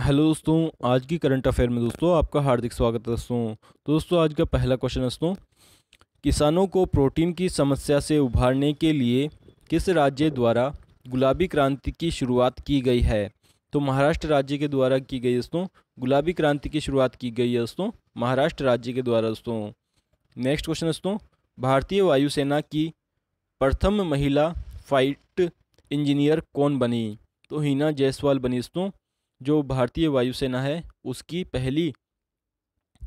Hello दोस्तों, आज की करंट अफेयर में दोस्तों आपका हार्दिक स्वागत है दोस्तों। तो दोस्तों, आज का पहला क्वेश्चन दोस्तों, किसानों को प्रोटीन की समस्या से उभारने के लिए किस राज्य द्वारा गुलाबी क्रांति की शुरुआत की गई है? तो महाराष्ट्र राज्य के द्वारा की गई दोस्तों, गुलाबी क्रांति की शुरुआत की गई है दोस्तों, महाराष्ट्र राज्य के द्वारा दोस्तों। नेक्स्ट क्वेश्चन दोस्तों, भारतीय वायुसेना की प्रथम महिला फाइट इंजीनियर कौन बनी? तो हीना जायसवाल बनी दोस्तों। जो भारतीय वायुसेना है, उसकी पहली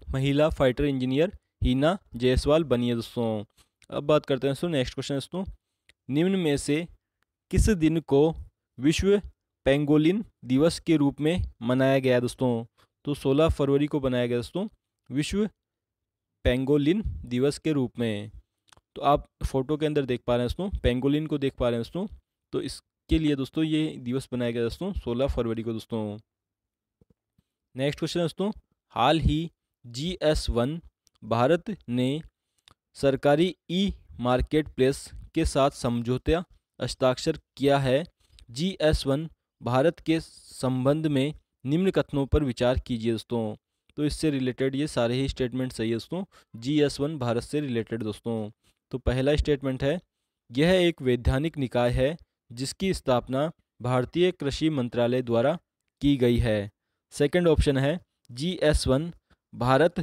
महिला फाइटर इंजीनियर हीना जायसवाल बनी है दोस्तों। अब बात करते हैं दोस्तों नेक्स्ट क्वेश्चन दोस्तों। निम्न में से किस दिन को विश्व पेंगोलिन दिवस के रूप में मनाया गया दोस्तों? तो 16 फरवरी को बनाया गया दोस्तों, विश्व पेंगोलिन दिवस के रूप में। तो आप फ़ोटो के अंदर देख पा रहे हैं दोस्तों, पेंगोलिन को देख पा रहे हैं दोस्तों। तो इसके लिए दोस्तों ये दिवस बनाया गया दोस्तों 16 फरवरी को दोस्तों। नेक्स्ट क्वेश्चन दोस्तों हाल ही जी एस वन भारत ने सरकारी ई मार्केट प्लेस के साथ समझौता हस्ताक्षर किया है। जी एस वन भारत के संबंध में निम्न कथनों पर विचार कीजिए दोस्तों। तो इससे रिलेटेड ये सारे ही स्टेटमेंट सही है दोस्तों। जी एस वन भारत से रिलेटेड दोस्तों। तो पहला स्टेटमेंट है, यह एक वैधानिक निकाय है जिसकी स्थापना भारतीय कृषि मंत्रालय द्वारा की गई है। सेकंड ऑप्शन है जी एस वन भारत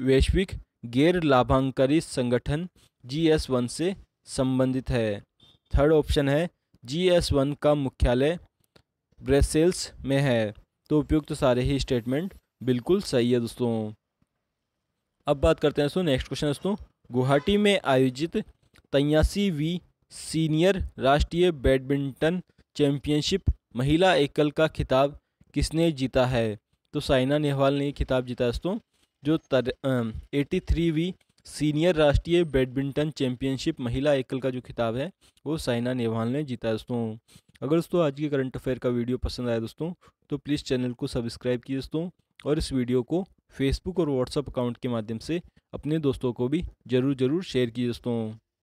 वैश्विक गैर लाभांकारी संगठन जी एस वन से संबंधित है। थर्ड ऑप्शन है जी एस वन का मुख्यालय ब्रेसेल्स में है। तो उपयुक्त तो सारे ही स्टेटमेंट बिल्कुल सही है दोस्तों। अब बात करते हैं दोस्तों नेक्स्ट क्वेश्चन दोस्तों। गुवाहाटी में आयोजित तयासी वी सीनियर राष्ट्रीय बैडमिंटन चैंपियनशिप महिला एकल का खिताब किसने जीता है? तो साइना नेहवाल ने खिताब जीता दोस्तों, जो तर एटी थ्री वी सीनियर राष्ट्रीय बैडमिंटन चैंपियनशिप महिला एकल का जो खिताब है, वो साइना नेहवाल ने जीता है दोस्तों। अगर दोस्तों आज के करंट अफेयर का वीडियो पसंद आया दोस्तों तो प्लीज़ चैनल को सब्सक्राइब कीजिए दोस्तों और इस वीडियो को फेसबुक और व्हाट्सअप अकाउंट के माध्यम से अपने दोस्तों को भी ज़रूर ज़रूर शेयर कीजिए दोस्तों।